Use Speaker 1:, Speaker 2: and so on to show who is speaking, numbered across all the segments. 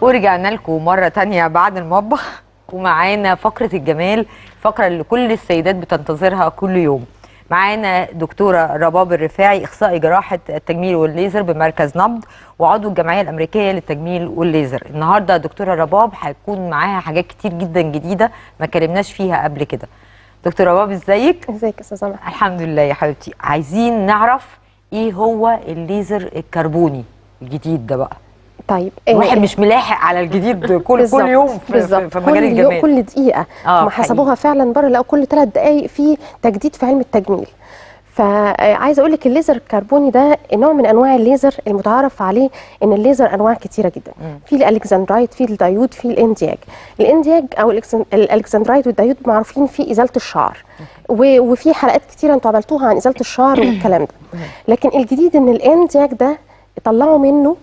Speaker 1: ورجعنا لكم مرة تانية بعد المطبخ. ومعانا فقرة الجمال فقرة اللي كل السيدات بتنتظرها كل يوم. معانا دكتورة رباب الرفاعي إخصائي جراحة التجميل والليزر بمركز نبض وعضو الجمعية الأمريكية للتجميل والليزر. النهاردة دكتورة رباب هيكون معاها حاجات كتير جدا جديدة ما كلمناش فيها قبل كده. دكتورة رباب إزيك؟
Speaker 2: إزيك يا أستاذة مها
Speaker 1: الحمد لله يا حبيبتي. عايزين نعرف إيه هو الليزر الكربوني الجديد ده بقى؟
Speaker 2: طيب
Speaker 1: الواحد مش ملاحق على الجديد كل كل يوم في,
Speaker 2: بالظبط.
Speaker 1: في,
Speaker 2: كل
Speaker 1: مجال
Speaker 2: يوم
Speaker 1: الجمال.
Speaker 2: كل دقيقة.
Speaker 1: آه، حقيقي.
Speaker 2: حسبوها فعلا بره لقوا كل ثلاث دقائق في تجديد في علم التجميل. فعايزه أقول لك الليزر الكربوني ده نوع من أنواع الليزر المتعارف عليه إن الليزر أنواع كتيرة جدا. في الألكسندرايت في الدايود في الإندياج. الإندياج أو الألكسندرايت والدايود معروفين في إزالة الشعر. وفي حلقات كتيرة أنتوا عملتوها عن إزالة الشعر والكلام ده. لكن الجديد إن ال Nd:YAG ده طلعوا منه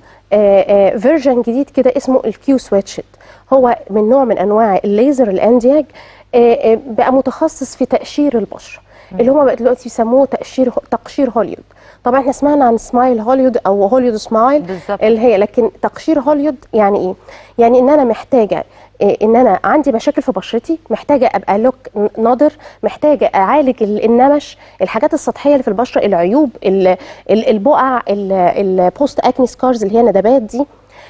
Speaker 2: version جديد كده اسمه ال Q-switched هو من نوع من أنواع الليزر ال Nd:YAG آه، آه، بقى متخصص في تقشير البشره اللي هم بقى دلوقتي بيسموه تقشير تقشير هوليود. طبعا إحنا سمعنا عن سمايل هوليود أو هوليود سمايل
Speaker 1: بالظبط.
Speaker 2: اللي هي لكن تقشير هوليود يعني إيه؟ يعني إن أنا محتاجة إيه، إن أنا عندي مشاكل في بشرتي محتاجة أبقى look ناضر محتاجة أعالج ال- النمش الحاجات السطحية اللي في البشرة العيوب ال- ال- البقع ال post acne scars اللي هي ندبات دي.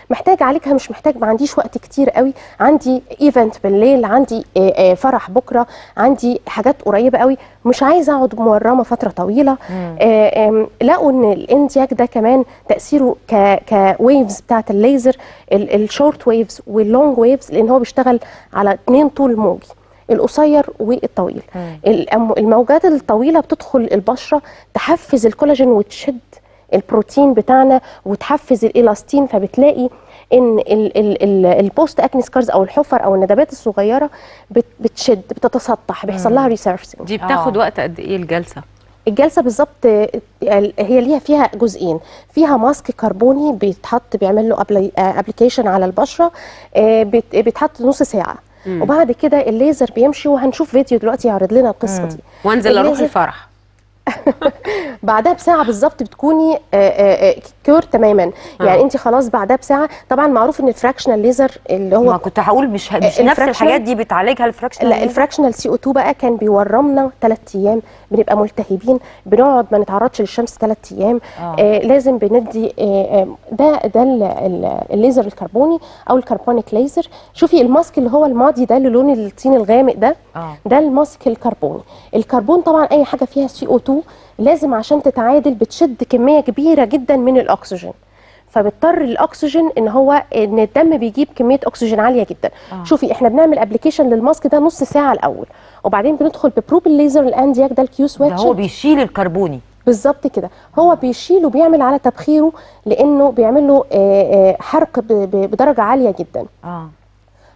Speaker 2: محتاج اعالجها مش محتاج ما عنديش وقت كتير قوي. عندي event بالليل عندي آه، آه، فرح بكرة عندي حاجات قريبة قوي. مش عايزة أقعد مورمة فترة طويلة. آه، لقوا إن ال Nd:YAG ده كمان تأثيره ك waves بتاعت الليزر ال short waves وال long waves لأن هو بيشتغل على اتنين طول موجي القصير والطويل. الموجات الطويلة بتدخل البشرة تحفز الكولاجين وتشد البروتين بتاعنا وتحفز الإلاستين فبتلاقي إن ال- ال- ال- ال post acne scars أو الحفر أو الندبات الصغيرة بت- بتشد بتتسطح بيحصل لها resurfacing
Speaker 3: دي بتاخد
Speaker 1: آه.
Speaker 3: وقت قد إيه الجلسة؟
Speaker 2: الجلسة بالظبط آه، هي ليها فيها جزئين فيها ماسك كربوني بيتحط بيعمل له application على البشرة آه، بيت- بيتحط نص ساعة. وبعد كده الليزر بيمشي وهنشوف فيديو دلوقتي يعرض لنا القصة دي.
Speaker 3: وانزل
Speaker 2: أروح
Speaker 3: الفرح.
Speaker 2: بعدها بساعة بالظبط بتكوني آه، آه، آه، cure تماما. يعني انت خلاص بعدها بساعة طبعا معروف إن ال fractional laser اللي
Speaker 1: ما
Speaker 2: هو
Speaker 1: كنت هقول مش مش نفس الحاجات دي بتعالجها ال fractional
Speaker 2: لا ال fractional CO 2 بقى كان بيورمنا ثلاث أيام بنبقى ملتهبين بنقعد ما نتعرضش للشمس ثلاث أيام.
Speaker 1: آه.
Speaker 2: آه لازم بندي آه آه، ده ده ال- ال- الليزر الكربوني أو ال carbonic laser شوفي الماسك اللي هو ال muddy ده اللي لون الطين الغامق ده
Speaker 1: آه.
Speaker 2: ده الماسك الكربوني. الكربون طبعا أي حاجة فيها CO 2 لازم عشان تتعادل بتشد كمية كبيرة جدا من الأكسجين. فبيضطر الأكسجين إن هو إن الدم بيجيب كمية أكسجين عالية جدا.
Speaker 1: آه.
Speaker 2: شوفي إحنا بنعمل application للماسك ده نص ساعة الأول وبعدين بندخل ب probe الليزر ال Nd:YAG ده ال Q
Speaker 1: ده
Speaker 2: switch.
Speaker 1: هو بيشيل الكربوني.
Speaker 2: بالظبط كده. هو بيشيل وبيعمل على تبخيره لأنه بيعمل له آه، آه، حرق بدرجة عالية جدا.
Speaker 1: آه.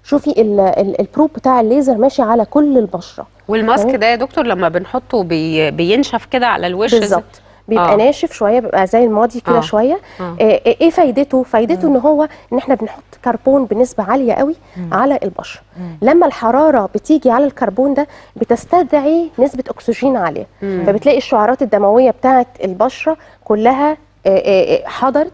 Speaker 2: شوفي ال- ال- ال probe بتاع الليزر ماشي على كل البشرة
Speaker 3: والماسك. ده يا دكتور لما بنحطه بي بينشف كده على الوش
Speaker 2: بالظبط بيبقى
Speaker 3: آه.
Speaker 2: آه. ناشف شوية بيبقى زي ال muddy كده
Speaker 3: آه.
Speaker 2: آه. شوية
Speaker 3: آه.
Speaker 2: آه. آه إيه فايدته فايدته إن هو إن إحنا بنحط كربون بنسبة عالية قوي على البشرة لما الحرارة بتيجي على الكربون ده بتستدعي نسبة أكسجين عالية فبتلاقي الشعرات الدموية بتاعه البشرة كلها آه، آه، آه، حضرت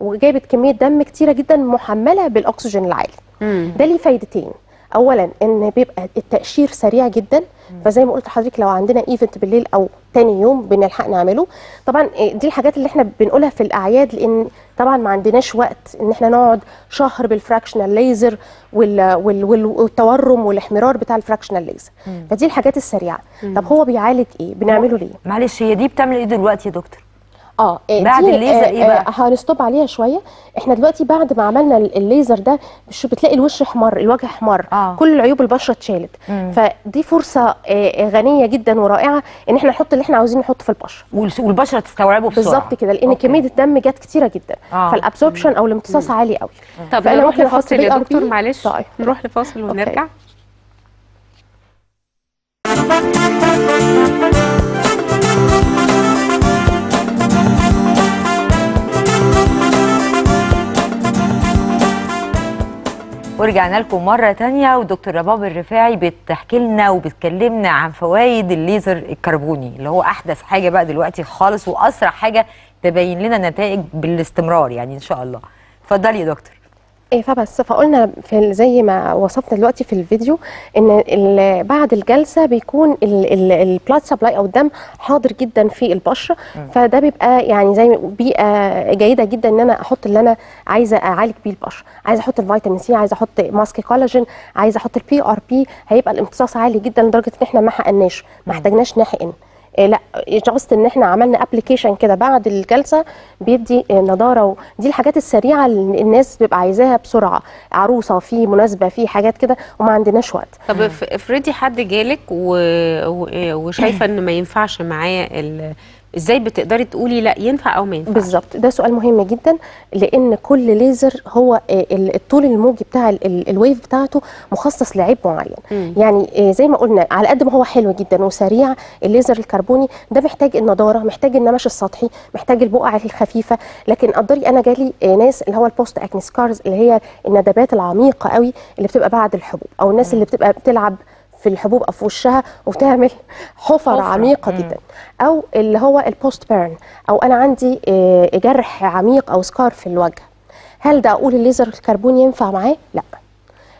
Speaker 2: وجابت كمية دم كتيرة جدا محملة بالأكسجين العالي.
Speaker 3: مم.
Speaker 2: ده ليه فايدتين. اولا إن بيبقى التقشير سريع جدا. فزي ما قلت لحضرتك لو عندنا event بالليل أو تاني يوم بنلحق نعمله. طبعا إيه دي الحاجات اللي إحنا بنقولها في الأعياد لأن طبعا ما عندناش وقت إن إحنا نقعد شهر بال fractional laser وال وال وال والتورم والإحمرار بتاع ال fractional laser فدي الحاجات السريعة. طب هو بيعالج إيه؟ بنعمله ليه؟
Speaker 1: معلش هي دي بتعمل إيه دلوقتي يا دكتور؟
Speaker 2: آه إيه
Speaker 1: بعد
Speaker 2: دي-
Speaker 1: الليزر بقى؟
Speaker 2: آه هن stop عليها شوية. إحنا دلوقتي بعد ما عملنا ال- الليزر ده مش بتلاقي الوش احمر الوجه احمر
Speaker 1: آه.
Speaker 2: كل عيوب البشرة اتشالت. فدي فرصة آه غنية جدا ورائعة إن إحنا نحط اللي إحنا عاوزين نحطه في
Speaker 1: البشرة. والبشرة تستوعبه بسرعة.
Speaker 2: بالظبط كده لأن
Speaker 1: okay.
Speaker 2: كمية الدم جت كتيرة جدا.
Speaker 1: آه.
Speaker 2: فال absorption أو الامتصاص عالي قوي.
Speaker 3: طب نروح لفاصل يا؟ دكتور معلش.
Speaker 2: طيب.
Speaker 3: نروح لفاصل ونرجع.
Speaker 1: ورجعنا لكم مرة تانية ودكتور رباب الرفاعي بتحكي لنا وبتكلمنا عن فوائد الليزر الكربوني اللي هو أحدث حاجة بقى دلوقتي خالص وأسرع حاجة تبين لنا نتائج بالاستمرار يعني إن شاء الله. اتفضلي يا دكتور.
Speaker 2: إيه فبس فقلنا في زي ما وصفنا دلوقتي في الفيديو إن بعد الجلسة بيكون ال blood supply أو الدم حاضر جدا في البشرة. فده بيبقى يعني زي بيئة جيدة جدا إن أنا أحط اللي أنا عايزة أعالج بيه البشرة. عايزة أحط الفيتامين C عايزة أحط ماسك كولاجين عايزة أحط ال PRP هيبقى الامتصاص عالي جدا لدرجة إن إحنا ما حقناش ما احتاجناش نحقن. لا just إن إحنا عملنا application كده بعد الجلسة بيدي إيه نضارة ودي الحاجات السريعة اللي الناس بتبقى عايزاها بسرعة عروسة في مناسبة في حاجات كده وما عندناش وقت
Speaker 3: طب اف- افرضي حد جالك. وشايفة إن ما ينفعش معاه ال... إزاي بتقدري تقولي لا ينفع أو ما ينفعش؟
Speaker 2: بالظبط. ده سؤال مهم جدا لأن كل ليزر هو آه، ال- الطول الموجي بتاع ال- ال- ال wave بتاعته مخصص لعيب معين.
Speaker 3: مم.
Speaker 2: يعني آه، زي ما قلنا على قد ما هو حلو جدا وسريع الليزر الكربوني ده محتاج النضارة محتاج النمش السطحي محتاج البقع الخفيفة. لكن قدري أنا جالي آه، ناس اللي هو ال post acne scars اللي هي الندبات العميقة قوي اللي بتبقى بعد الحبوب أو الناس اللي بتبقى بتلعب في الحبوب أو في وشها وتعمل حفر
Speaker 1: حفرة.
Speaker 2: عميقة
Speaker 1: مم.
Speaker 2: جدا. أو اللي هو ال post burn أو أنا عندي آه، جرح عميق أو scar في الوجه. هل ده أقول الليزر الكربوني ينفع معاه؟ لا.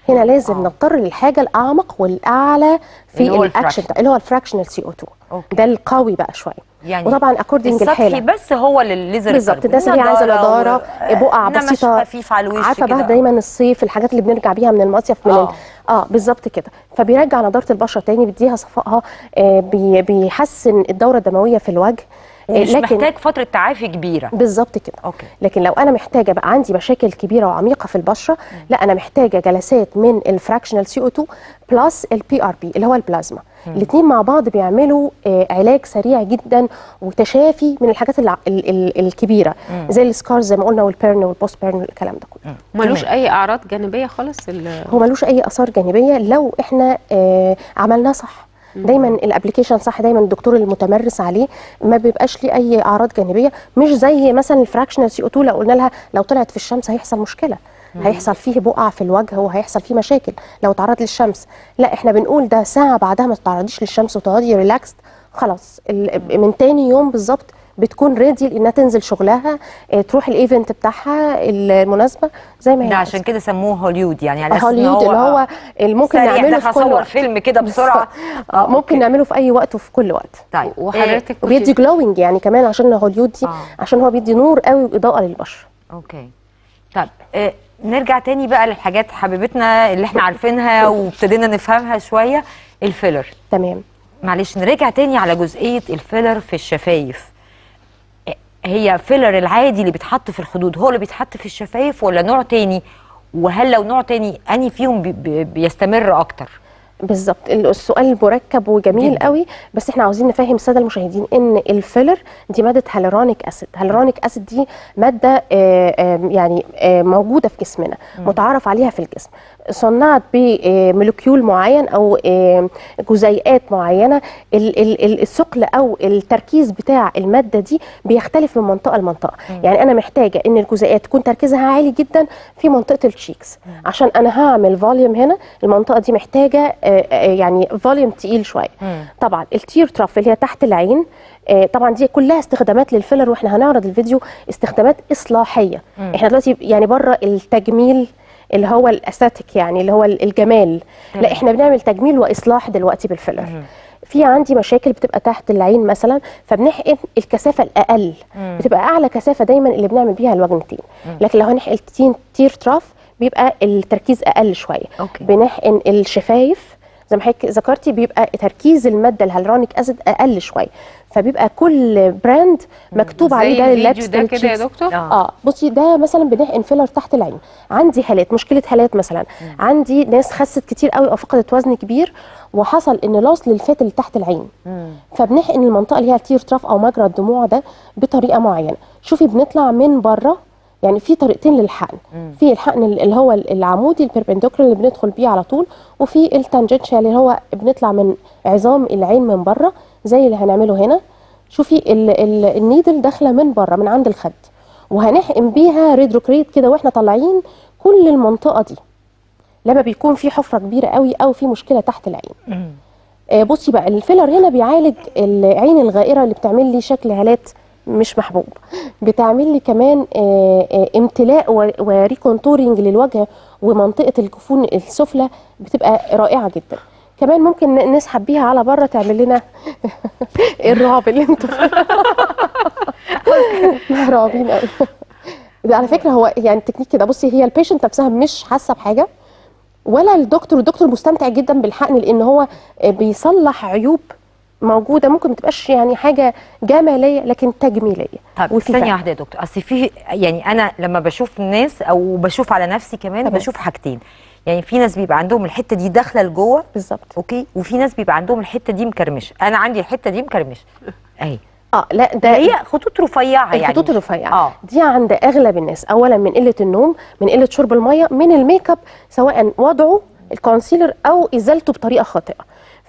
Speaker 2: هنا لازم
Speaker 1: آه.
Speaker 2: نضطر للحاجة الأعمق والأعلى في الاكشن اللي هو ال fractional CO2
Speaker 1: okay.
Speaker 2: ده القوي بقى شوية.
Speaker 1: يعني
Speaker 2: وطبعا according
Speaker 1: السطحي
Speaker 2: الحاله
Speaker 1: بس هو للليزر
Speaker 2: بالظبط
Speaker 1: الكربوني.
Speaker 2: ده سريع عايزه نضاره
Speaker 1: و-
Speaker 2: بقع بسيطة.
Speaker 1: خفيف على الوش
Speaker 2: عارفة بقى. دايما الصيف الحاجات اللي بنرجع بيها من المصيف من.
Speaker 1: آه,
Speaker 2: آه بالظبط كده. فبيرجع نضارة البشرة تاني بيديها صفائها آه بي بيحسن الدورة الدموية في الوجه. آه،
Speaker 1: مش محتاج فترة تعافي كبيرة.
Speaker 2: بالظبط كده.
Speaker 1: okay.
Speaker 2: لكن لو أنا محتاجة بقى عندي مشاكل كبيرة وعميقة في البشرة لا أنا محتاجة جلسات من ال fractional CO2 plus ال PRP اللي هو البلازما الاثنين مع بعض بيعملوا آه علاج سريع جدا وتشافي من الحاجات الع- ال ال الكبيرة زي ال scars زي ما قلنا وال burn وال post burn والكلام ده كله.
Speaker 3: ملوش. أي أعراض جانبية خالص؟ ال...
Speaker 2: هو ملوش أي آثار جانبية. لو إحنا آه عملناه صح دايما ال application صح دايما الدكتور المتمرس عليه ما بيبقاش ليه أي أعراض جانبية. مش زي مثلا ال fractional CO2 لو قلنا لها لو طلعت في الشمس هيحصل مشكلة. هيحصل فيه بقع في الوجه وهيحصل فيه مشاكل. لو تعرض للشمس لا إحنا بنقول ده ساعة بعدها ما تتعرضيش للشمس وتقعدي relax خلاص من تاني يوم بالظبط بتكون ready إنها تنزل شغلها آه، تروح ال event بتاعها المناسبة زي ما هي
Speaker 1: ده. عشان كده سموه هوليود يعني على
Speaker 2: هوليود اللي هو ممكن نعمله في كل وقت.
Speaker 1: فيلم كده بسرعة.
Speaker 2: آه ممكن
Speaker 1: okay.
Speaker 2: نعمله في أي وقت وفي كل وقت.
Speaker 1: طيب
Speaker 3: وحضرتك كنت-
Speaker 2: وبيدي glowing يعني كمان عشان هوليود دي
Speaker 1: آه.
Speaker 2: عشان هو بيدي نور قوي وإضاءة للبشره
Speaker 1: okay. طب آه نرجع تاني بقى للحاجات حبيبتنا اللي إحنا عارفينها وابتدينا نفهمها شوية ال filler.
Speaker 2: تمام.
Speaker 1: معلش نرجع تاني على جزئية ال filler في الشفايف. هي filler العادي اللي بيتحط في الخدود هو اللي بيتحط في الشفايف ولا نوع تاني؟ وهل لو نوع تاني أني فيهم بي بي بيستمر أكتر؟
Speaker 2: بالظبط. ال- السؤال مركب وجميل
Speaker 1: جداً.
Speaker 2: قوي بس إحنا عاوزين نفهم الساده المشاهدين إن ال filler دي مادة hyaluronic acid. hyaluronic acid دي مادة آه، آه، يعني آه، موجودة في جسمنا متعارف عليها في الجسم. صنعت ب molecule معين أو آه، جزيئات معينة. ال- ال- ال- الثقل أو التركيز بتاع المادة دي بيختلف من منطقة لمنطقة. يعني أنا محتاجة إن الجزيئات تكون تركيزها عالي جدا في منطقة ال cheeks. عشان أنا هعمل volume هنا المنطقة دي محتاجة آه، آه، يعني volume تقيل
Speaker 1: شوية.
Speaker 2: طبعا ال tear trough اللي هي تحت العين آه، طبعا دي كلها استخدامات لل filler وإحنا هنعرض الفيديو استخدامات إصلاحية. إحنا دلوقتي يعني بره التجميل اللي هو ال aesthetic يعني اللي هو الجمال. لا إحنا بنعمل تجميل وإصلاح دلوقتي بال filler. في عندي مشاكل بتبقى تحت العين مثلا فبنحقن الكثافة الأقل. بتبقى أعلى كثافة دايما اللي بنعمل بيها الوجنتين لكن لو هنحقن تين- tear trough بيبقى التركيز أقل
Speaker 1: شوية.
Speaker 2: بنحقن الشفايف زي ما حضرتك ذكرتي بيبقى تركيز المادة ال hyaluronic acid أقل شوية فبيبقى كل brand مكتوب عليه ده
Speaker 3: ال
Speaker 2: lips
Speaker 3: ده كده يا دكتور؟
Speaker 1: آه.
Speaker 2: آه. بصي ده مثلا بنحقن filler تحت العين. عندي هالات مشكلة هالات مثلا. عندي ناس خست كتير قوي أو فقدت وزن كبير وحصل إن loss لل fat اللي تحت العين. فبنحقن المنطقة اللي هي ال tear trough أو مجرى الدموع ده بطريقة معينة. شوفي بنطلع من بره يعني في طريقتين للحقن. في الحقن اللي هو العمودي ال perpendicular اللي بندخل بيه على طول وفي ال tangential اللي هو بنطلع من عظام العين من بره زي اللي هنعمله هنا. شوفي ال ال needle داخلة من بره من عند الخد. وهنحقن بيها retrograde كده وإحنا طالعين كل المنطقة دي. لما بيكون في حفرة كبيرة قوي أو في مشكلة تحت العين. آه، بصي بقى ال filler هنا بيعالج العين الغائرة اللي بتعمل لي شكل هالات مش محبوب. بتعمل لي كمان آه، آه، امتلاء و recontouring للوجه ومنطقة الجفون السفلى بتبقى رائعة جدا. كمان ممكن نسحب بيها على بره تعمل لنا الرعب اللي أنتوا مرعوبين قوي على فكرة هو يعني التكنيك كده. بصي هي ال patient نفسها مش حاسة بحاجة ولا الدكتور الدكتور مستمتع جدا بالحقن لأن هو بيصلح عيوب موجودة ممكن ما تبقاش يعني حاجة جمالية لكن تجميلية.
Speaker 1: طب
Speaker 2: فعل.
Speaker 1: واحدة يا دكتور. أصل في يعني أنا لما بشوف الناس أو بشوف على نفسي كمان
Speaker 2: تمام.
Speaker 1: بشوف حاجتين. يعني في ناس بيبقى عندهم الحتة دي داخلة لجوه
Speaker 2: بالظبط.
Speaker 1: okay؟ وفي ناس بيبقى عندهم الحتة دي مكرمشة. أنا عندي الحتة دي مكرمشة. أهي.
Speaker 2: آه لا ده
Speaker 1: هي خطوط رفيعة يعني.
Speaker 2: الخطوط الرفيعة.
Speaker 1: آه.
Speaker 2: دي عند أغلب الناس. اولا من قلة النوم من قلة شرب المية من الميك أب سواء وضعه ال concealer أو إزالته بطريقة خاطئة.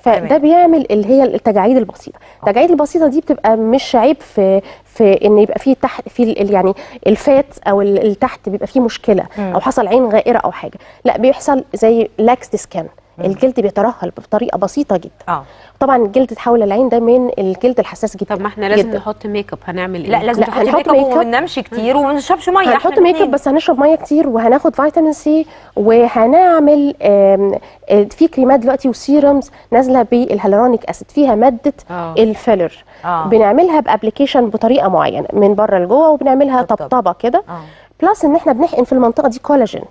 Speaker 1: فده.
Speaker 2: بيعمل اللي هي التجاعيد البسيطة. التجاعيد البسيطة دي بتبقى مش عيب في في إن يبقى فيه تحت في يعني ال fat أو ال- اللي تحت بيبقى فيه
Speaker 1: مشكلة.
Speaker 2: أو حصل عين غائرة أو حاجة. لا بيحصل زي lax skin الجلد بيترهل بطريقة بسيطة جدا
Speaker 1: آه
Speaker 2: طبعا الجلد حول العين ده من الجلد الحساس جدا
Speaker 3: طب ما إحنا لازم
Speaker 2: جداً.
Speaker 3: نحط make up هنعمل إيه
Speaker 1: لا لازم
Speaker 2: لا، هنحط make up.
Speaker 1: وما كتير وما بنشربش ميه
Speaker 2: هنحط make
Speaker 1: up.
Speaker 2: بس هنشرب مية كتير وهناخد فيتامين C وهنعمل آم، آه، في كريمات دلوقتي و serums نازلة بال hyaluronic acid فيها مادة
Speaker 3: آه.
Speaker 2: ال filler
Speaker 1: آه.
Speaker 2: بنعملها ب application بطريقة معينة من بره لجوه وبنعملها.
Speaker 1: طبطبة
Speaker 2: كده
Speaker 1: آه
Speaker 2: plus إن إحنا بنحقن في المنطقة دي كولاجين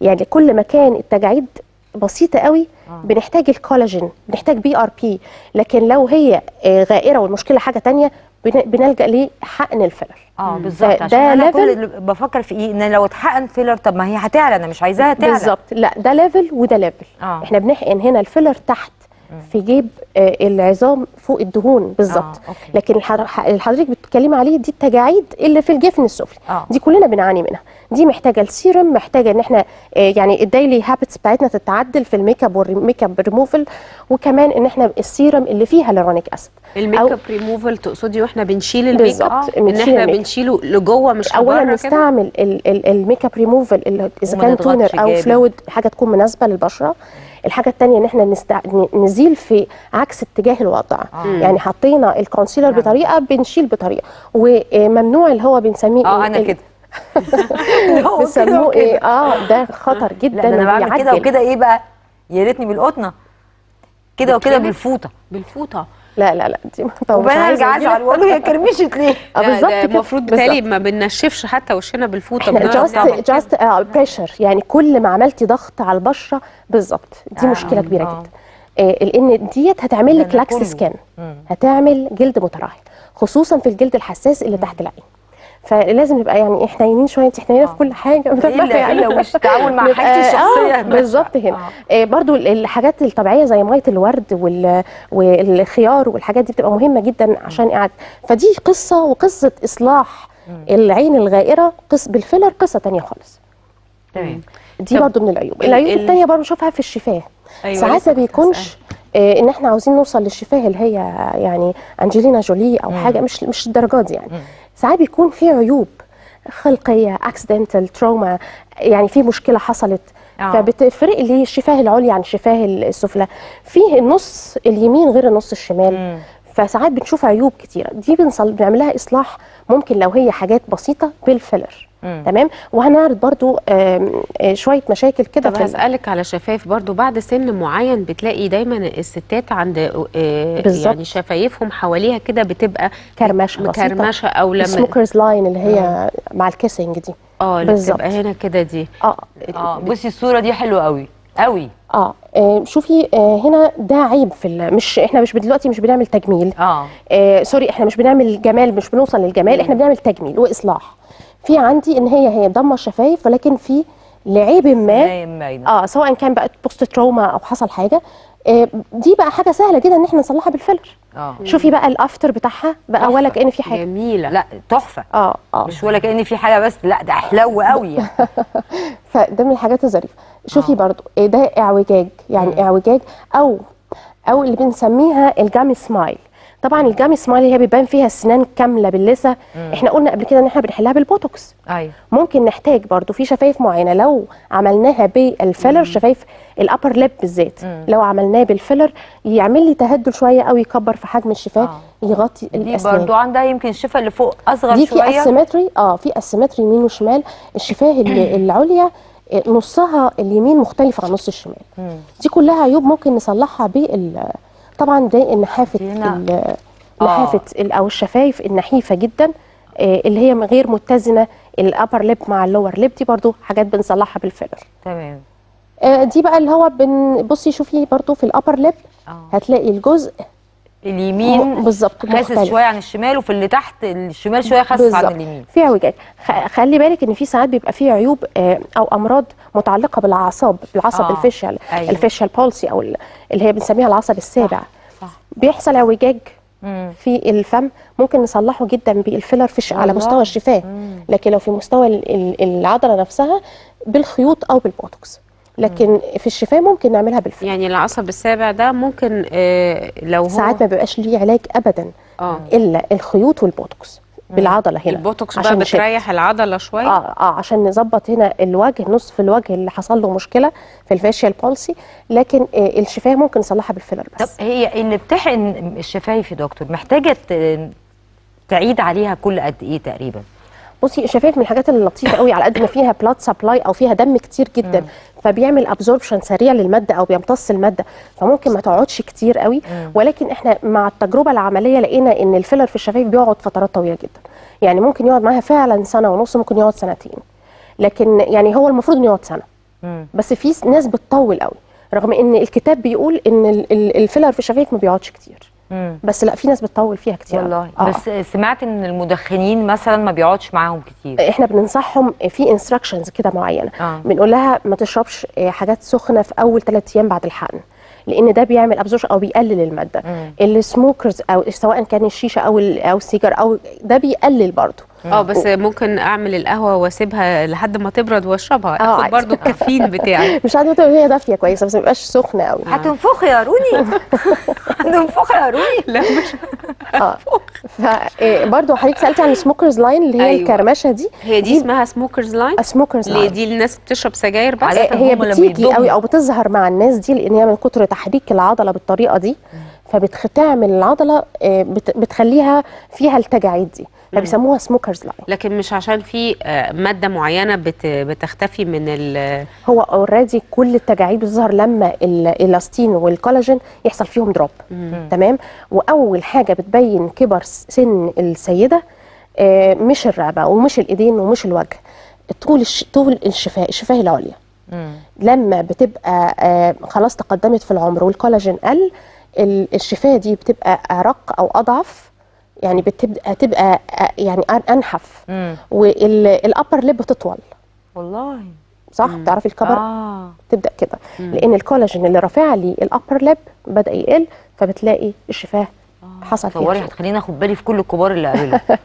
Speaker 2: يعني كل ما كان التجاعيد بسيطة قوي
Speaker 1: آه.
Speaker 2: بنحتاج الكولاجين بنحتاج PRP لكن لو هي آه، غائرة والمشكلة حاجة تانية بن- بنلجأ لحقن ال
Speaker 1: filler. آه
Speaker 2: بالظبط
Speaker 1: عشان أنا كل اللي بفكر في إيه إن لو اتحقن filler طب ما هي هتعلى أنا مش عايزاها تعلى.
Speaker 2: بالظبط لا ده level وده level
Speaker 1: آه.
Speaker 2: إحنا بنحقن هنا ال filler تحت في جيب آه، العظام فوق الدهون بالظبط
Speaker 1: آه، أوكي.
Speaker 2: لكن اللي حضرتك بتتكلمي عليه دي التجاعيد اللي في الجفن السفلي
Speaker 1: آه.
Speaker 2: دي كلنا بنعاني منها دي محتاجة السيرم محتاجة إن إحنا آه، يعني ال daily habits بتاعتنا تتعدل في الميك اب والميك اب ريموفل وكمان إن إحنا السيرم اللي فيه hyaluronic acid
Speaker 3: الميك اب ريموفل تقصدي وإحنا بنشيل
Speaker 2: ال
Speaker 3: make
Speaker 2: up
Speaker 3: بالظبط،
Speaker 2: إن إحنا.
Speaker 3: بنشيله لجوه مش
Speaker 2: اولا نستعمل ال- ال- الميك اب ريموفال اللي
Speaker 1: إذا
Speaker 2: كان toner
Speaker 1: أو.
Speaker 2: fluid حاجة تكون مناسبة للبشرة الحاجة الثانية إن إحنا نستع... ن- نزيل في عكس اتجاه الوضع
Speaker 1: آه.
Speaker 2: يعني حطينا ال concealer
Speaker 1: نعم.
Speaker 2: بطريقة بنشيل بطريقة وممنوع اللي هو بنسميه
Speaker 1: آه
Speaker 2: ال-
Speaker 1: أنا
Speaker 2: ال-
Speaker 1: كده اللي هو كده
Speaker 2: بنسموه. إيه آه ده خطر جدا
Speaker 1: لا ده أنا بعمل كده. وكده إيه بقى يا ريتني بالقطنة كده وكده؟ بالفوطة
Speaker 3: بالفوطة
Speaker 2: لا لا لا دي طب مش
Speaker 1: ارجع
Speaker 2: أجيلك.
Speaker 1: ازعل واقول هي كرمشت ليه
Speaker 2: آه
Speaker 3: لا،
Speaker 2: بالظبط.
Speaker 3: المفروض. بالتالي ما بننشفش حتى وشنا بالفوطة just.
Speaker 2: just pressure يعني كل ما عملتي ضغط على البشرة بالظبط دي
Speaker 1: آه،
Speaker 2: مشكلة كبيرة
Speaker 1: آه.
Speaker 2: جدا آه، لأن ديت هتعمل لك lax.
Speaker 1: skin.
Speaker 2: هتعمل جلد مترهل خصوصا في الجلد الحساس اللي تحت العين فلازم نبقى يعني إحنا حنينين شوية انت حنينه في كل حاجة.
Speaker 1: الا الا وش تعامل مع حاجتي الشخصية؟
Speaker 2: آه بالظبط هنا
Speaker 1: آه.
Speaker 2: آه برضو ال- الحاجات الطبيعية زي مية الورد وال- والخيار والحاجات دي بتبقى مهمة جدا عشان قاعد. فدي قصة وقصة إصلاح العين الغائرة قص بالفيلر قصة تانية خالص.
Speaker 1: تمام.
Speaker 2: دي برضو من العيوب.
Speaker 3: ال-
Speaker 2: العيوب
Speaker 3: ال-
Speaker 2: التانية برضو نشوفها في الشفاه.
Speaker 3: أيوة،
Speaker 2: ساعات ما بيكونش آه إن إحنا عاوزين نوصل للشفاه اللي هي يعني أنجلينا جولي أو حاجة مش مش الدرجات دي يعني. ساعات بيكون في عيوب خلقية accidental trauma يعني في مشكلة حصلت
Speaker 1: آه.
Speaker 2: فبتفرق لي الشفاه العليا عن الشفاه السفلى فيه النص اليمين غير النص الشمال
Speaker 1: مم.
Speaker 2: فساعات بنشوف عيوب كتيرة دي بنصل بنعمل لها إصلاح ممكن لو هي حاجات بسيطة بال
Speaker 1: filler.
Speaker 2: تمام؟ وهنعرض برضو آه، شوية مشاكل كده
Speaker 3: طب هسألك على شفايف برضو. بعد سن معين بتلاقي دايما الستات عند آه،
Speaker 2: بالظبط.
Speaker 3: يعني شفايفهم حواليها كده بتبقى
Speaker 2: كرمشة بسيطة.
Speaker 3: مكرمشه أو لما
Speaker 2: ال smokers line اللي هي مع ال kissing دي.
Speaker 3: آه اللي. بتبقى هنا كده دي.
Speaker 2: آه.
Speaker 1: آه بصي الصورة دي حلوة قوي قوي
Speaker 2: آه آه، شوفي آه هنا ده عيب في مش إحنا مش دلوقتي مش بنعمل تجميل.
Speaker 1: آه.
Speaker 2: آه sorry إحنا مش بنعمل جمال مش بنوصل للجمال إحنا بنعمل تجميل وإصلاح. في عندي إن هي هي ضمه الشفايف ولكن في لعيب ما آه سواء كان بقى post trauma أو حصل حاجة آه دي بقى حاجة سهلة جدا إن إحنا نصلحها بال
Speaker 1: filler. آه.
Speaker 2: شوفي بقى ال after بتاعها بقى
Speaker 1: تحفة.
Speaker 2: ولا كأن في حاجة.
Speaker 3: جميلة.
Speaker 1: لا تحفة.
Speaker 2: آه آه.
Speaker 1: مش ولا كأن في حاجة بس لا ده حلو قوي يعني.
Speaker 2: فده من الحاجات الظريفة. شوفي
Speaker 1: آه.
Speaker 2: برضو إيه ده إعوجاج؟ يعني
Speaker 1: مم.
Speaker 2: إعوجاج أو أو اللي بنسميها ال gummy smile. طبعا ال gummy smile اللي هي بيبان فيها السنان كاملة باللثة. إحنا قلنا قبل كده إن إحنا بنحلها بالبوتوكس.
Speaker 1: أيوه.
Speaker 2: ممكن نحتاج برضو في شفايف معينة. لو عملناها بال filler شفايف ال upper lip بالذات. لو عملناه بال filler يعمل لي تهدل شوية أو يكبر في حجم الشفاه
Speaker 1: آه.
Speaker 2: يغطي
Speaker 1: دي
Speaker 2: الأسنان.
Speaker 1: برضو عندها يمكن الشفه اللي فوق أصغر
Speaker 2: دي في
Speaker 1: شوية.
Speaker 2: asymmetry آه في asymmetry يمين وشمال. الشفاه العليا نصها اليمين مختلف عن نص الشمال.
Speaker 1: مم.
Speaker 2: دي كلها عيوب ممكن نصلحها بال طبعا
Speaker 1: دي هنا-
Speaker 2: ال-
Speaker 1: آه.
Speaker 2: نحافه أو الشفايف النحيفة جدا آه، اللي هي غير متزنة ال upper lip مع ال lower lip دي برضو حاجات بنصلحها بال filler.
Speaker 1: تمام.
Speaker 2: آه، دي بقى اللي هو بن بصي شوفي برضو في ال upper
Speaker 1: lip آه.
Speaker 2: هتلاقي الجزء
Speaker 1: اليمين
Speaker 2: بالظبط
Speaker 1: خاسس. شوية عن الشمال وفي اللي تحت الشمال شوية خاسس عن. اليمين
Speaker 2: في اعوجاج خ- خلي بالك إن في ساعات بيبقى في عيوب آه، أو أمراض متعلقة بالأعصاب بالعصب
Speaker 1: آه،
Speaker 2: ال facial
Speaker 1: أيوة.
Speaker 2: ال facial palsy أو ال- اللي هي بنسميها العصب السابع
Speaker 1: صح
Speaker 2: بيحصل اعوجاج. في الفم ممكن نصلحه جدا بالفيلر في الش- على. مستوى الشفاه. لكن لو في مستوى ال- ال- العضلة نفسها بالخيوط أو بالبوتوكس لكن في الشفاه ممكن نعملها بالفيلر
Speaker 3: يعني العصب السابع ده ممكن آه لو هو
Speaker 2: ساعات ما بيبقاش ليه علاج ابدا
Speaker 3: آه.
Speaker 2: إلا الخيوط والبوتوكس بالعضلة هنا
Speaker 3: البوتوكس بقى. بتريح العضلة شوية؟
Speaker 2: آه آه عشان نظبط هنا الوجه نصف الوجه اللي حصل له مشكلة في ال facial palsy لكن آه الشفاه ممكن نصلحها بال filler
Speaker 1: طب
Speaker 2: بس
Speaker 1: هي اللي بتحقن الشفايف يا دكتور محتاجة تعيد عليها كل قد إيه تقريبا؟
Speaker 2: بصي الشفايف من الحاجات اللطيفه قوي على قد ما فيها blood supply أو فيها دم كتير جدا فبيعمل absorption سريع للمادة أو بيمتص المادة فممكن ما تقعدش كتير قوي. ولكن إحنا مع التجربة العملية لقينا إن ال filler في الشفايف بيقعد فترات طويلة جدا. يعني ممكن يقعد معاها فعلا سنة ونص ممكن يقعد سنتين. لكن يعني هو المفروض إنه يقعد سنة.
Speaker 1: مم.
Speaker 2: بس في ناس بتطول قوي رغم إن الكتاب بيقول إن ال- ال- الفيلر في الشفايف ما بيقعدش كتير.
Speaker 1: مم.
Speaker 2: بس لا في ناس بتطول فيها كتير
Speaker 1: والله.
Speaker 2: آه.
Speaker 1: بس سمعت إن المدخنين مثلا ما بيقعدش معاهم كتير
Speaker 2: إحنا بننصحهم في instructions كده معينة
Speaker 1: آه.
Speaker 2: بنقول لها ما تشربش آه، حاجات سخنة في أول ثلاث أيام بعد الحقن لأن ده بيعمل absorption أو بيقلل المادة.
Speaker 1: ال
Speaker 2: smokers أو سواء كان الشيشة أو أو السيجار أو ده بيقلل برضه
Speaker 3: آه بس ممكن اعمل القهوة واسيبها لحد ما تبرد واشربها
Speaker 2: آه،
Speaker 3: اخد. برضو الكافيين بتاعي.
Speaker 2: مش عارفة تقول هي دافية كويسة بس ما يبقاش سخنة قوي
Speaker 1: هتنفخي يا روني؟ هتنفخي يا روني؟
Speaker 3: لا مش
Speaker 2: آه. فبرضه حضرتك سألتي عن ال smokers line اللي هي
Speaker 3: أيوة.
Speaker 2: الكرمشة دي.
Speaker 3: هي دي اسمها smokers
Speaker 2: line
Speaker 3: smokers
Speaker 2: line
Speaker 3: دي الناس بتشرب سجاير بس؟
Speaker 2: هي بتيجي. قوي أو بتظهر مع الناس دي لأن هي من كتر تحريك العضلة بالطريقة دي. فبتعمل العضلة آه، بت- بتخليها فيها التجاعيد دي. فبيسموها smokers line
Speaker 3: لكن مش عشان في آه، مادة معينة بت بتختفي من ال
Speaker 2: هو already كل التجاعيد بتظهر لما الإلاستين والكولاجين يحصل فيهم drop تمام؟ وأول حاجة بتبين كبر سن السيدة آه، مش الرقبة ومش الإيدين ومش الوجه. طول الش... طول الشفاه الشفاه العليا. لما بتبقى خلاص تقدمت في العمر والكولاجين قل الشفاة دي بتبقى أرق أو أضعف يعني بتبقى تبقى آه، يعني أنحف.
Speaker 1: مم.
Speaker 2: وال upper lip بتطول.
Speaker 1: والله.
Speaker 2: صح؟ تعرفي الكبر؟
Speaker 1: آه.
Speaker 2: تبدأ كده. لأن الكولاجين اللي رافع لي ال upper lip بدأ يقل فبتلاقي الشفاة حصل فيها.
Speaker 1: هتخليني آخد بالي في كل الكبار اللي قابلها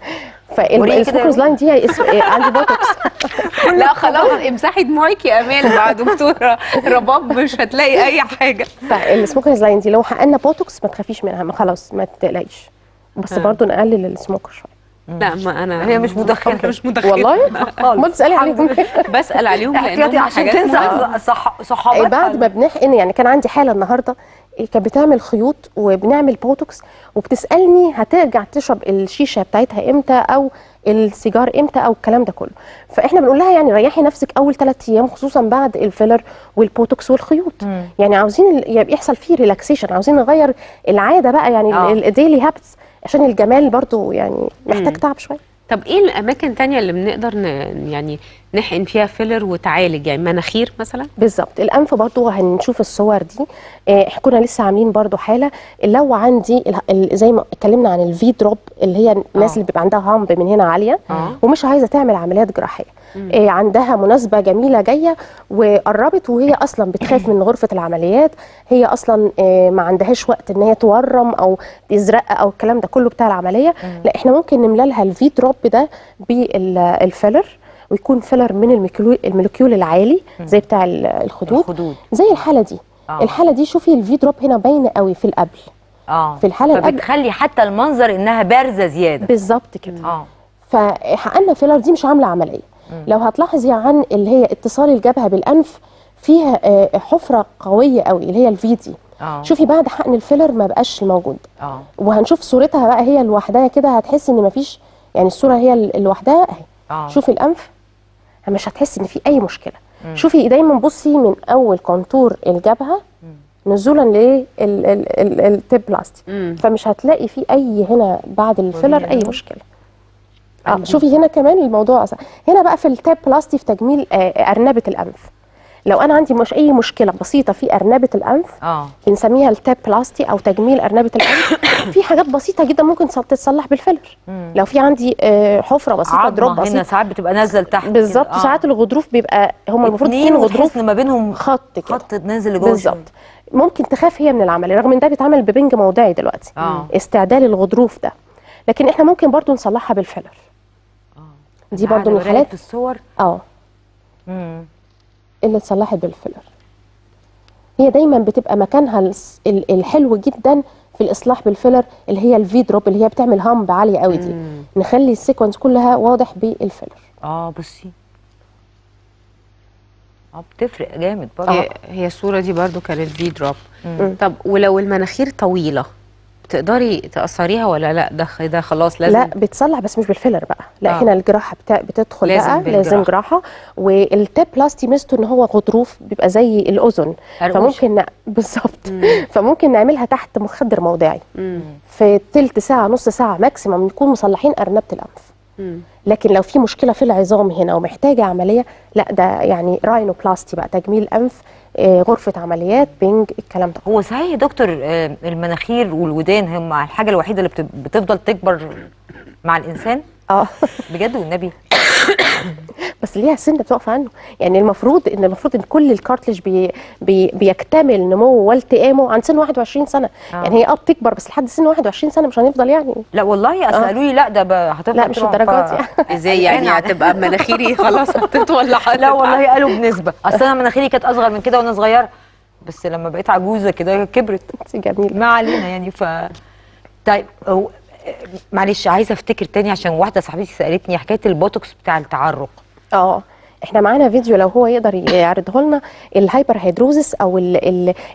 Speaker 2: فال
Speaker 1: smokers
Speaker 2: line دي اسم إيه، عندي بوتوكس.
Speaker 3: لا خلاص امسحي دموعك يا أمال. مع دكتورة رباب مش هتلاقي أي حاجة.
Speaker 2: فال smokers line دي لو حقنا بوتوكس ما تخافيش منها ما خلاص ما تقلقيش. بس. برضو نقلل ال smoker شوية.
Speaker 3: لا ما أنا
Speaker 1: هي مش مدخنة.
Speaker 3: مش مدخنه
Speaker 2: والله. ما تسألي عليهم.
Speaker 3: بسأل عليهم لأنهم
Speaker 1: عشان
Speaker 3: حاجات
Speaker 1: تنسى
Speaker 3: مهمة.
Speaker 1: صح
Speaker 2: إيه
Speaker 1: صحاباتها.
Speaker 2: بعد ما بنحقن يعني كان عندي حالة النهارده كانت بتعمل خيوط وبنعمل بوتوكس وبتسألني هترجع تشرب الشيشة بتاعتها إمتى أو السيجار إمتى أو الكلام ده كله فإحنا بنقول لها يعني ريحي نفسك أول ثلاث أيام خصوصا بعد الفيلر والبوتوكس والخيوط
Speaker 1: مم.
Speaker 2: يعني عاوزين يحصل فيه relaxation عاوزين نغير العادة بقى يعني
Speaker 1: آه.
Speaker 2: ال daily habits عشان الجمال برضو يعني محتاج تعب شوية
Speaker 3: طب إيه الاماكن تانية اللي بنقدر ن... يعني نحقن فيها فيلر وتعالج؟ يعني مناخير مثلا؟
Speaker 2: بالظبط. الأنف برضو هنشوف الصور دي. آه، إحنا كنا لسه عاملين برضو حالة. لو عندي ال- ال- زي ما اتكلمنا عن ال V drop اللي هي الناس
Speaker 1: آه.
Speaker 2: اللي بيبقى عندها hump من هنا عالية.
Speaker 3: آه.
Speaker 2: ومش عايزة تعمل عمليات جراحية. عندها مناسبة جميلة جاية وقربت وهي أصلا بتخاف من غرفة العمليات. هي أصلا آه، ما عندهاش وقت إن هي تورم أو تزرق أو الكلام ده كله بتاع العملية. لا إحنا ممكن نملى لها ال V drop ده بالفيلر ويكون فيلر من ال molecule العالي زي بتاع ال- الخدود.
Speaker 1: الخدود.
Speaker 2: زي الحالة دي.
Speaker 1: آه.
Speaker 2: الحالة دي شوفي ال V drop هنا باينة قوي في ال
Speaker 1: before. آه.
Speaker 2: في الحالة الأب-
Speaker 1: فبتخلي حتى المنظر إنها بارزة زيادة.
Speaker 2: بالظبط كده.
Speaker 1: آه.
Speaker 2: فحقنا فيلر دي مش عاملة عملية. لو هتلاحظي عن اللي هي اتصال الجبهة بالأنف فيها آه، حفرة قوية قوي اللي هي ال V دي
Speaker 1: آه.
Speaker 2: شوفي بعد حقن الفيلر ما بقاش موجود.
Speaker 1: آه.
Speaker 2: وهنشوف صورتها بقى هي لوحدها كده هتحس إن مفيش يعني الصورة هي لوحدها أهي.
Speaker 1: آه.
Speaker 2: شوفي الأنف مش هتحسي إن في أي مشكلة. شوفي دايما بصي من أول contour الجبهة نزولا لل tip plasty
Speaker 3: مم.
Speaker 2: فمش هتلاقي في أي هنا بعد الفيلر
Speaker 1: أي.
Speaker 2: مشكلة. آه شوفي هنا كمان الموضوع أصعب. هنا بقى في ال tip plasty في تجميل آه، أرنبة الأنف. لو أنا عندي مش أي مشكلة بسيطة في أرنبة الأنف
Speaker 1: آه.
Speaker 2: بنسميها ال tip plasty أو تجميل أرنبة الأنف في حاجات بسيطة جدا ممكن تص- تتصلح بالفيلر لو في عندي آه، حفرة بسيطة drop
Speaker 1: عظمه هنا ساعات بتبقى نازلة لتحت.
Speaker 2: بالظبط.
Speaker 1: آه.
Speaker 2: ساعات الغضروف بيبقى هم المفروض
Speaker 1: اتنين
Speaker 2: غضروف
Speaker 1: ما بينهم
Speaker 2: خط كده.
Speaker 1: خط نازل لجوه
Speaker 2: بالظبط. ممكن تخاف هي من العمل. رغم إن ده بيتعمل ببنج موضعي دلوقتي.
Speaker 1: آه.
Speaker 2: استعدال الغضروف ده. لكن إحنا ممكن برضو نصلحها بالفيلر دي برضو من الحالات.
Speaker 1: في الصور؟
Speaker 2: آه.
Speaker 1: مم.
Speaker 2: اللي اتصلحت بالفيلر. هي دايما بتبقى مكانها الحلو جدا في الإصلاح بالفيلر اللي هي ال V drop اللي هي بتعمل hump عالية قوي دي. نخلي ال sequence كلها واضح بالفيلر.
Speaker 1: آه بصي. آه بتفرق جامد برضه
Speaker 3: هي, هي الصورة دي برضو كانت في drop طب ولو المناخير طويلة بتقدري تقصريها ولا لأ ده ده خلاص لازم
Speaker 2: لأ بتصلح بس مش بالفيلر بقى لأ
Speaker 3: آه.
Speaker 2: هنا الجراحة بتا... بتدخل
Speaker 3: لازم
Speaker 2: بقى
Speaker 3: بالجراحة.
Speaker 2: لازم جراحة وال tip plasty ميزته إن هو غضروف بيبقى زي
Speaker 1: الأذن.
Speaker 2: فممكن ن... بالظبط فممكن نعملها تحت مخدر موضعي
Speaker 3: مم.
Speaker 2: في تلت ساعة نص ساعة maximum نكون مصلحين أرنبة الأنف
Speaker 3: مم.
Speaker 2: لكن لو في مشكلة في العظام هنا ومحتاجة عملية لأ ده يعني rhinoplasty بقى تجميل أنف غرفة عمليات بنج الكلام ده.
Speaker 1: هو صحيح يا دكتور آه، المناخير والودان هم الحاجة الوحيدة اللي بت- بتفضل تكبر مع الإنسان؟
Speaker 2: آه.
Speaker 1: بجد والنبي؟
Speaker 2: بس ليها سن بتقف عنه. يعني المفروض إن المفروض إن كل ال cartilage بي بي بيكتمل نموه والتئامه عند سن 21 سنة.
Speaker 1: آه.
Speaker 2: يعني هي آه بتكبر بس لحد سن 21 سنة مش هنفضل يعني.
Speaker 1: لا والله اصل
Speaker 2: آه.
Speaker 1: قالوا لي لا ده ب- هتفضل
Speaker 2: لا، مش الدرجات
Speaker 1: ف-
Speaker 2: يعني.
Speaker 3: إزاي يعني؟ هتبقى مناخيري خلاص هتطول لحد
Speaker 1: لا والله قالوا بنسبة. أصل أنا مناخيري كانت أصغر من كده وأنا صغيرة. بس لما بقيت عجوزة كده كبرت.
Speaker 2: جميل
Speaker 1: ما علينا يعني ف طيب هو معلش عايزة أفتكر تاني عشان واحدة صاحبتي سألتني حكاية البوتوكس بتاع التعرق.
Speaker 2: آه إحنا معانا فيديو لو هو يقدر يعرضه لنا ال hyperhidrosis أو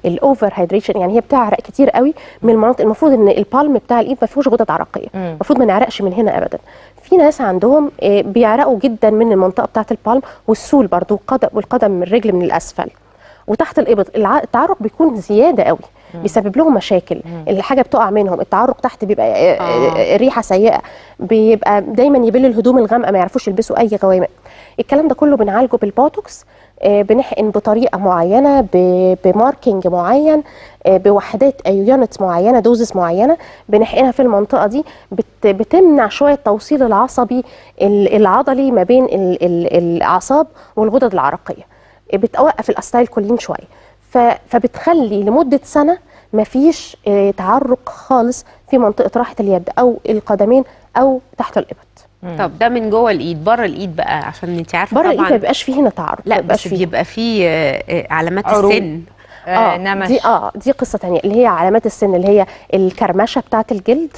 Speaker 2: ال over hydration يعني هي بتعرق كتير قوي من المناطق المفروض ان ال palm بتاع الإيد ما فيهوش غدد
Speaker 1: عرقية.
Speaker 2: المفروض ما نعرقش من هنا ابدا في ناس عندهم آه، بيعرقوا جدا من المنطقة بتاعة ال palm وال sole برضو والقدم والقدم من الرجل من الأسفل وتحت الإبط التعرق بيكون زيادة قوي بيسبب لهم مشاكل. الحاجة بتقع منهم التعرق تحت بيبقى آه،
Speaker 3: آه.
Speaker 2: آه، ريحة سيئة بيبقى دايما يبلوا الهدوم الغامقة ما يعرفوش يلبسوا أي غوامق. الكلام ده كله بنعالجه بالبوتوكس آه، بنحقن بطريقة معينة ب marking معين بوحدات units معينة doses معينة بنحقنها في المنطقة دي. بت- بتمنع شوية التوصيل العصبي ال- العضلي ما بين ال- ال- الأعصاب والغدد العرقية. بتوقف ال acetylcholine شوية. فبتخلي لمدة سنة مفيش آه، تعرق خالص في منطقة راحة اليد أو القدمين أو تحت الإبط.
Speaker 3: طب ده من جوه الإيد بره الإيد بقى عشان انت عارفة
Speaker 2: بره الإيد
Speaker 3: طبعا.
Speaker 2: ما بيبقاش فيه هنا تعرق
Speaker 3: لا
Speaker 2: بيبقاش
Speaker 3: بس
Speaker 2: فيه.
Speaker 3: بيبقى فيه آه، آه، علامات
Speaker 1: عروق.
Speaker 3: السن.
Speaker 1: آه نمش.
Speaker 2: دي آه دي قصة تانية اللي هي علامات السن اللي هي الكرمشة بتاعة الجلد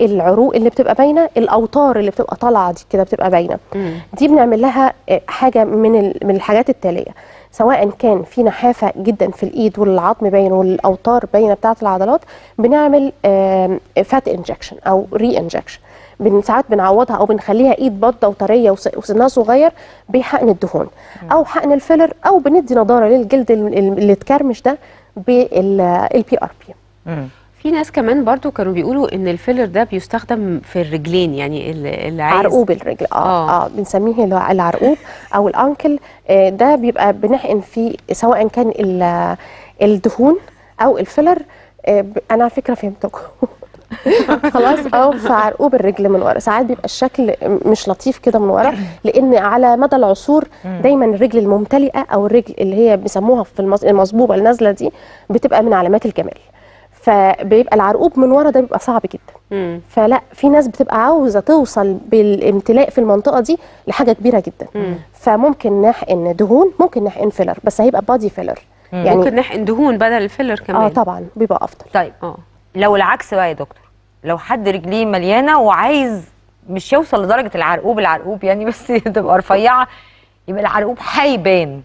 Speaker 2: العروق اللي بتبقى باينة الأوتار اللي بتبقى طالعة دي كده بتبقى باينة.
Speaker 3: مم.
Speaker 2: دي بنعمل لها آه، حاجة من من الحاجات التالية. سواء كان في نحافة جدا في الإيد والعظم باين والأوتار باينة بتاعة العضلات بنعمل fat injection أو re-injection بن ساعات بنعوضها أو بنخليها إيد بضة وطرية وس- وسنها صغير بحقن الدهون أو حقن الفيلر أو بندي نضارة للجلد ال- ال- اللي اتكرمش ده بال
Speaker 1: PRP.
Speaker 3: في ناس كمان برضو كانوا بيقولوا إن الفيلر ده بيستخدم في الرجلين يعني اللي عايز
Speaker 2: عرقوب الرجل آه
Speaker 3: آه.
Speaker 2: آه, بنسميه الع- العرقوب أو ال ankle. آه ده بيبقى بنحقن فيه سواء كان ال- الدهون أو الفيلر. آه أنا على فكرة فهمتكم. خلاص أو في عرقوب الرجل من ورا. ساعات بيبقى الشكل مش لطيف كده من ورا لأن على مدى العصور دايما الرجل الممتلئة أو الرجل اللي هي بيسموها في المص- المصبوبة النازلة دي بتبقى من علامات الجمال. فبيبقى العرقوب من ورا ده بيبقى صعب جدا.
Speaker 3: مم.
Speaker 2: فلا في ناس بتبقى عاوزة توصل بالامتلاء في المنطقة دي لحاجة كبيرة جدا. فممكن نحقن دهون ممكن نحقن فيلر بس هيبقى body filler
Speaker 3: يعني ممكن نحقن دهون بدل الفيلر كمان.
Speaker 2: آه طبعا بيبقى أفضل.
Speaker 1: طيب
Speaker 3: آه.
Speaker 1: لو العكس بقى يا دكتور لو حد رجليه مليانة وعايز مش يوصل لدرجة العرقوب العرقوب يعني بس تبقى رفيعة يبقى العرقوب هيبان.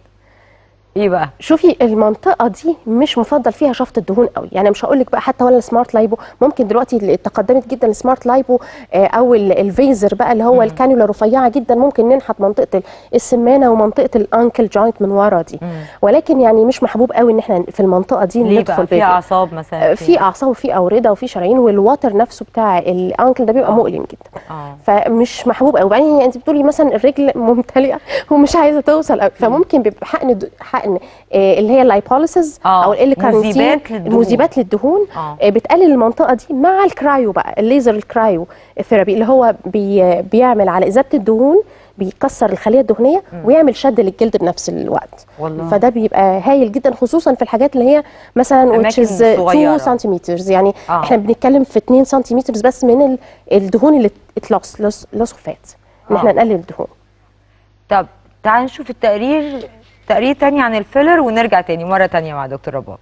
Speaker 1: إيه بقى؟
Speaker 2: شوفي المنطقة دي مش مفضل فيها شفط الدهون قوي. يعني مش هقول لك بقى حتى ولا ال smart lipo ممكن دلوقتي تقدمت جدا ال smart lipo آه، أو ال- ال Vaser بقى اللي هو الكانيولا رفيعة جدا ممكن ننحت منطقة ال- السمانة ومنطقة ال ankle joint من ورا دي. ولكن يعني مش محبوب قوي إن إحنا في المنطقة دي
Speaker 1: ليه
Speaker 2: ندخل
Speaker 1: بقى؟ في. أعصاب مثلا
Speaker 2: آه، في أعصاب وفي أوردة وفي شرايين والوتر نفسه بتاع ال ankle ده بيبقى مؤلم جدا.
Speaker 1: آه.
Speaker 2: فمش محبوب قوي. وبعدين أنت بتقولي مثلا الرجل ممتلئة ومش عايزة توصل قوي فممكن بيبقى حقن د- حقن آه، اللي هي ال lipolysis
Speaker 1: آه،
Speaker 2: أو ال كارنيتين
Speaker 1: مذيبات للدهون.
Speaker 2: المذيبات للدهون
Speaker 1: آه.
Speaker 2: آه، بتقلل المنطقة دي مع ال cryo بقى الليزر ال cryo therapy اللي هو بي بيعمل على اذابه الدهون بيكسر الخليه الدهنيه ويعمل شد للجلد بنفس الوقت
Speaker 1: والله.
Speaker 2: فده بيبقى هايل جدا خصوصا في الحاجات اللي هي مثلا which is
Speaker 1: صغيرة.
Speaker 2: 2 centimeters يعني
Speaker 1: آه.
Speaker 2: إحنا بنتكلم في 2 centimeters بس من ال- الدهون اللي اتلص لص لص fat ان إحنا
Speaker 1: آه.
Speaker 2: نقلل الدهون
Speaker 1: طب تعال نشوف التقرير تقرير تاني عن الفيلر ونرجع تاني. مرة تانية مع دكتور رباب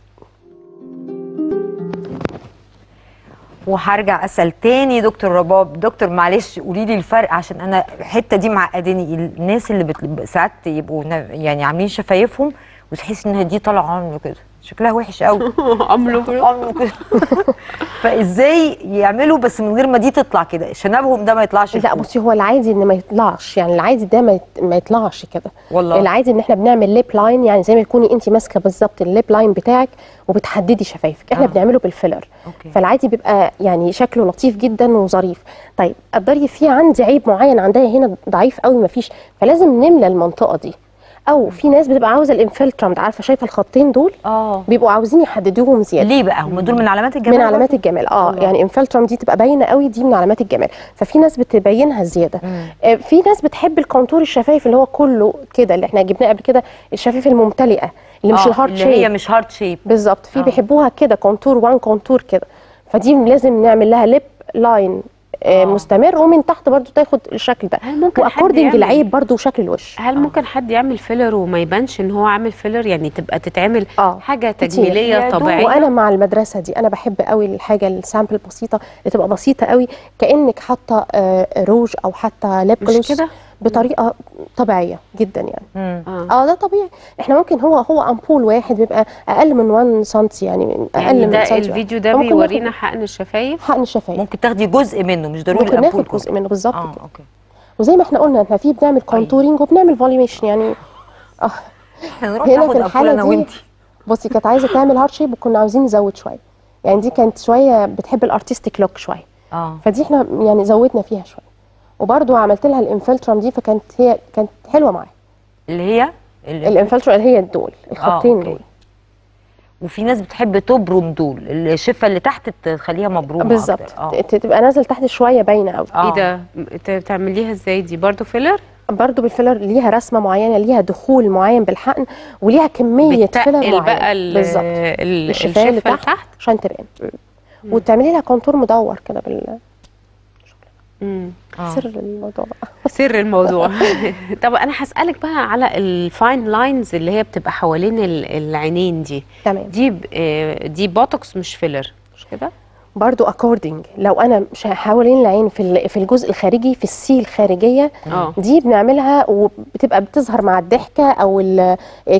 Speaker 1: وهرجع أسأل تاني دكتور رباب دكتور معلش قولي لي الفرق عشان أنا الحتة دي معقداني. الناس اللي. ساعات يبقوا يعني عاملين شفايفهم وتحس ان دي طالعة عامله كده. شكلها وحش قوي.
Speaker 3: عملوا
Speaker 1: عامله كده. فازاي يعملوا بس من غير ما دي تطلع كده؟ شنبهم ده ما يطلعش
Speaker 2: لا. بصي هو العادي إن ما يطلعش. يعني العادي ده ما, يت... ما يطلعش كده.
Speaker 1: والله.
Speaker 2: العادي إن إحنا بنعمل lip line يعني زي ما تكوني انت ماسكة بالظبط ال lip line بتاعك وبتحددي شفايفك. إحنا
Speaker 1: آه.
Speaker 2: بنعمله بالفيلر
Speaker 1: okay.
Speaker 2: فالعادي بيبقى يعني شكله لطيف جدا وظريف. طيب قدري في عندي عيب معين عندها هنا ضعيف قوي ما فيش فلازم نملى المنطقة دي. أو في ناس بتبقى عاوزة ال philtrum عارفة شايفة الخطين دول؟
Speaker 1: آه.
Speaker 2: بيبقوا عاوزين يحددوهم زيادة.
Speaker 1: ليه بقى؟ هم دول من علامات الجمال
Speaker 2: من علامات؟ الجمال آه
Speaker 1: الله.
Speaker 2: يعني philtrum دي تبقى باينة قوي دي من علامات الجمال. ففي ناس بتبينها زيادة. آه في ناس بتحب ال contour الشفايف اللي هو كله كده اللي إحنا جبناه قبل كده الشفايف الممتلئة اللي مش
Speaker 1: آه،
Speaker 2: ال heart
Speaker 1: اللي هي
Speaker 2: shape
Speaker 1: مش heart shape
Speaker 2: بالظبط. في
Speaker 1: آه.
Speaker 2: بيحبوها كده contour one contour كده. فدي لازم نعمل لها lip line آه
Speaker 1: آه.
Speaker 2: مستمر ومن تحت برضو تاخد الشكل ده
Speaker 3: هل ممكن حد
Speaker 2: و
Speaker 3: according
Speaker 2: العيب برضو شكل الوش
Speaker 3: هل ممكن حد يعمل فيلر وما يبانش إن هو عامل فيلر يعني تبقى تتعمل
Speaker 2: آه،
Speaker 1: حاجة. تجميلية
Speaker 3: طبيعية
Speaker 2: وأنا مع المدرسة دي أنا بحب قوي الحاجة ال simple بسيطة اللي تبقى بسيطة قوي كأنك حاطة آه، روج أو حاطة lip
Speaker 3: مش كده؟
Speaker 2: بطريقة طبيعية جدا يعني.
Speaker 1: مم.
Speaker 2: آه. ده طبيعي. إحنا ممكن هو هو امبول واحد بيبقى أقل من 1 سم يعني أقل
Speaker 3: يعني
Speaker 2: من
Speaker 3: ده
Speaker 2: سنتي
Speaker 3: الفيديو ده
Speaker 2: ممكن
Speaker 3: بيورينا حقن الشفايف؟
Speaker 2: حقن الشفايف.
Speaker 1: ممكن تاخدي جزء منه مش ضروري
Speaker 2: ممكن ناخد جزء
Speaker 1: كله.
Speaker 2: منه بالظبط.
Speaker 1: آه
Speaker 2: كده
Speaker 1: okay.
Speaker 2: وزي ما إحنا قلنا إحنا فيه بنعمل contouring وبنعمل volumation يعني. آه.
Speaker 1: إحنا نروح
Speaker 2: هنا
Speaker 1: ناخد
Speaker 2: في الحالة
Speaker 1: أنا
Speaker 2: دي بصي كانت عايزة تعمل heart shape وكنا عاوزين نزود شوية. يعني دي كانت شوية بتحب ال artistic look
Speaker 1: شوية. آه.
Speaker 2: فدي إحنا يعني زودنا فيها شوية. وبرده عملت لها ال philtrum دي فكانت هي كانت حلوة معايا
Speaker 1: اللي هي؟ ال
Speaker 2: philtrum اللي هي دول الخطين
Speaker 1: okay.
Speaker 2: دول.
Speaker 1: وفي ناس بتحب تبرم دول الشفة اللي تحت تخليها مبرومة
Speaker 2: بالظبط. ت- تبقى نازل تحت شوية باينة قوي
Speaker 1: آه.
Speaker 3: إيه ده؟ ت- تعمليها إزاي دي؟ برضو فيلر
Speaker 2: برضو بالفيلر ليها رسمة معينة ليها دخول معين بالحقن وليها كمية فيلر
Speaker 3: بتقل
Speaker 2: معين
Speaker 3: بقى ال-
Speaker 2: بالظبط.
Speaker 3: ال-
Speaker 2: الشفاية اللي
Speaker 3: الشفه
Speaker 2: تحت
Speaker 3: لتحت
Speaker 2: عشان تبان. وتعملي لها contour مدور كده بال
Speaker 1: آه.
Speaker 2: سر الموضوع.
Speaker 3: سر الموضوع. طب أنا هسألك بقى على ال fine lines اللي هي بتبقى حوالين ال- العينين دي.
Speaker 2: تمام.
Speaker 3: دي ب- آه، دي بوتوكس مش filler مش كده؟
Speaker 2: برضو according لو أنا مش حوالين العين في ال- في الجزء الخارجي في ال C
Speaker 3: الخارجية آه.
Speaker 2: دي بنعملها وبتبقى بتظهر مع الضحكة أو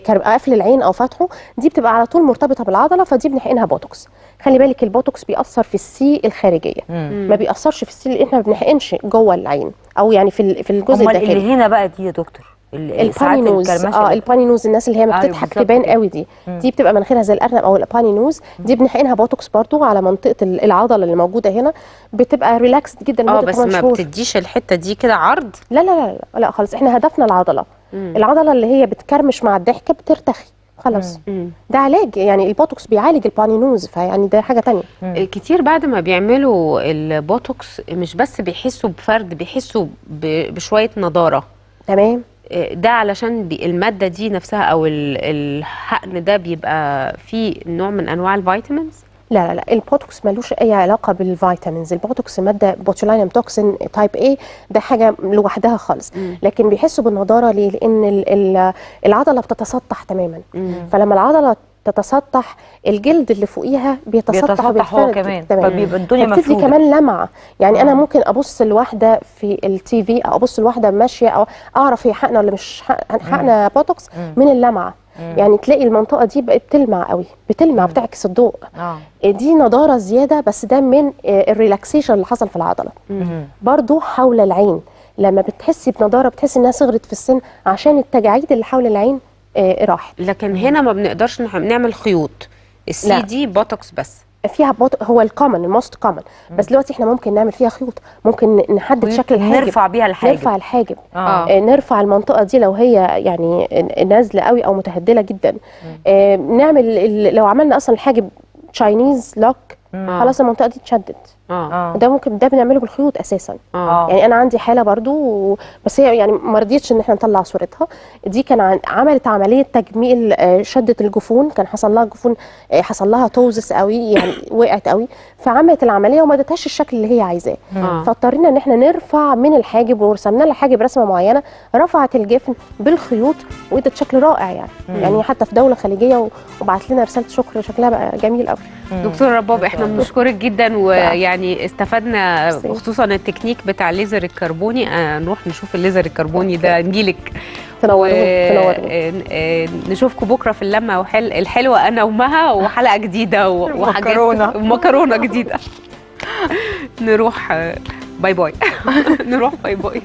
Speaker 2: كر- قفل العين أو فتحه. دي بتبقى على طول مرتبطة بالعضلة فدي بنحقنها بوتوكس. خلي بالك البوتوكس بيأثر في ال C الخارجية.
Speaker 1: مم.
Speaker 2: ما بيأثرش في ال C اللي إحنا ما بنحقنش جوه العين أو يعني في في الجزء الداخلي.
Speaker 1: اللي هنا بقى دي يا دكتور؟ ال bunny
Speaker 2: nose
Speaker 1: آه
Speaker 2: ال
Speaker 1: bunny
Speaker 2: nose الناس اللي هي ما
Speaker 1: أيوة
Speaker 2: بتضحك تبان. قوي دي. دي بتبقى مناخيرها زي الأرنب أو ال bunny nose. دي بنحقنها بوتوكس برضو على منطقة ال- العضلة اللي موجودة هنا. بتبقى relaxed جدا آه
Speaker 3: بس
Speaker 2: 8 شهور.
Speaker 3: ما بتديش الحتة دي كده عرض؟
Speaker 2: لا لا لا لا, لا خالص. إحنا هدفنا العضلة.
Speaker 3: مم.
Speaker 2: العضلة اللي هي بتكرمش مع الضحكة بترتخي. خلاص.
Speaker 3: مم.
Speaker 2: ده علاج يعني البوتوكس بيعالج ال bunny nose فيعني ده حاجة تانية.
Speaker 3: آه، كتير بعد ما بيعملوا البوتوكس مش بس بيحسوا بفرد بيحسوا ب- بشوية نضارة.
Speaker 2: تمام.
Speaker 3: ده علشان المادة دي نفسها أو ال- الحقن ده بيبقى فيه نوع من أنواع ال vitamins؟
Speaker 2: لا لا لا البوتوكس ملوش أي علاقة بال vitamins. البوتوكس مادة botulinum toxin type A ده حاجة لوحدها خالص. لكن بيحسوا بالنضارة ليه؟ لأن ال- ال- العضلة بتتسطح تماما. فلما العضلة تتسطح الجلد اللي فوقيها بيتسطح
Speaker 1: بيتسطح هو كمان. فبيبقى الدنيا
Speaker 2: فبتدي
Speaker 1: مفروده
Speaker 2: كمان لمعة يعني أنا
Speaker 1: آه.
Speaker 2: ممكن أبص لواحدة في ال TV أو أبص لواحدة ماشية أو أعرف هي حقنه ولا مش حق- حقنه بوتوكس
Speaker 1: مم.
Speaker 2: من اللمعة
Speaker 1: مم.
Speaker 2: يعني تلاقي المنطقة دي بقت بتلمع قوي بتلمع بتعكس الضوء
Speaker 1: آه
Speaker 2: دي نضارة زيادة بس ده من آه، ال relaxation اللي حصل في العضلة
Speaker 1: مم.
Speaker 2: برضو حول العين لما بتحسي بنضارة بتحسي إنها صغرت في السن عشان التجاعيد اللي حول العين آه، راحت.
Speaker 3: لكن هنا ما بنقدرش نعمل خيوط. ال
Speaker 2: C.
Speaker 3: دي بوتوكس بس.
Speaker 2: فيها بوت... هو ال common ال most common بس دلوقتي إحنا ممكن نعمل فيها خيوط. ممكن نحدد شكل الحاجب.
Speaker 1: نرفع بيها الحاجب.
Speaker 2: نرفع الحاجب.
Speaker 1: آه.
Speaker 2: آه، نرفع المنطقة دي لو هي يعني نازلة قوي أو متهدلة جدا. آه، نعمل ال- لو عملنا أصلا الحاجب Chinese look
Speaker 3: آه.
Speaker 2: خلاص المنطقة دي اتشدت.
Speaker 3: آه.
Speaker 1: آه.
Speaker 2: ده ممكن ده بنعمله بالخيوط أساسا.
Speaker 3: آه.
Speaker 2: يعني أنا عندي حالة برضو و- بس هي يعني ما رضيتش إن إحنا نطلع صورتها. دي كان عن- عملت عملية تجميل آه، شدت الجفون. كان حصل لها جفون آه، حصل لها توزس قوي يعني وقعت قوي. فعملت العملية وما ادتهاش الشكل اللي هي عايزاه.
Speaker 3: آه.
Speaker 2: فاضطرينا إن إحنا نرفع من الحاجب ورسمنا لها حاجب رسمة معينة. رفعت الجفن بالخيوط وادت شكل رائع يعني. يعني حتى في دولة خليجية وبعت لنا رسالة شكر شكلها بقى جميل قوي
Speaker 3: دكتور رباب إحنا بنشكرك جدا ويعني استفدنا
Speaker 2: ميرسي.
Speaker 3: خصوصا التكنيك بتاع الليزر الكربوني. آه نروح نشوف الليزر الكربوني ده. نجيلك.
Speaker 2: تنوروني تنوروني
Speaker 3: نشوفكم بكرة في اللمة الحلوة أنا ومها وحلقة جديدة وحاجات
Speaker 1: مكرونة.
Speaker 3: مكرونة جديدة. نروح آه، bye bye. نروح bye bye.